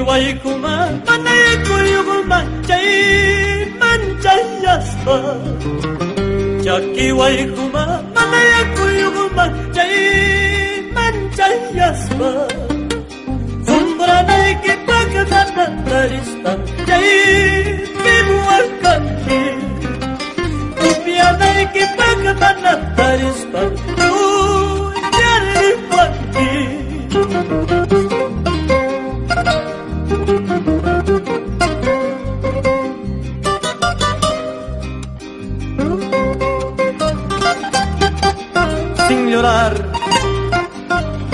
ويكما من يكويهما جيما جيستا جاكي ويكما من يكويهما جيما جيستا زمبرا نيكي باكتا تريستا جيما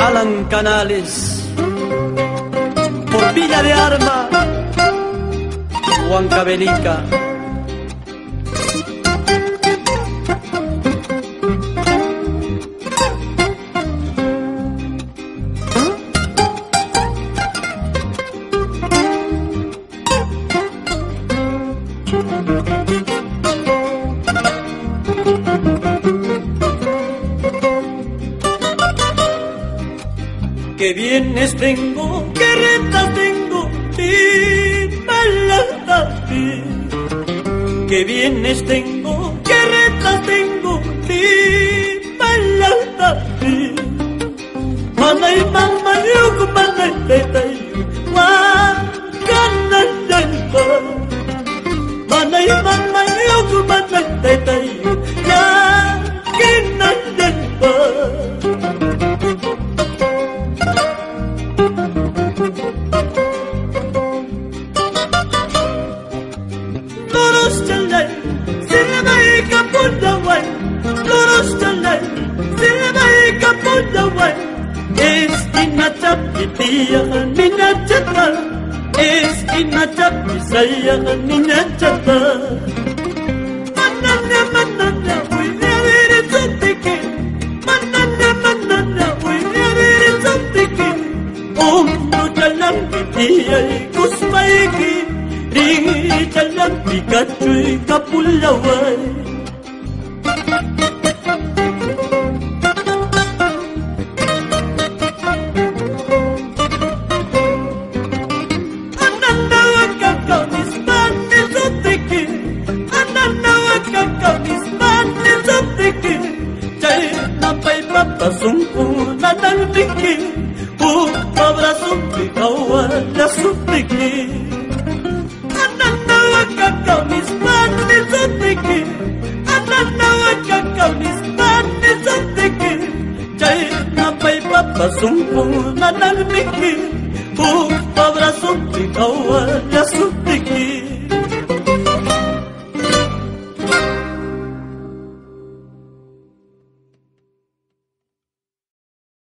Alan Canales, por Villa de Arma, Juan Cabelica. que bienes tengo, que retas tengo y malas ti, Que bienes tengo, que retas tengo y malas ti, Mamá y mamá, yo يطيق من الجبل اسكن جب يسيق من الجبل منن منن ويغير صدق منن منن ويغير صدق أم جلم بتيجي كسميكي ريجي جلم بكتشي كبول لوي صمتك ندمتك وطبرة صمتك أول صمتك أنا وكك ومسبان صمتك أنا وكك ومسبان صمتك جاينا باي بابا صمتك ندمتك وطبرة صمتك أول صمتك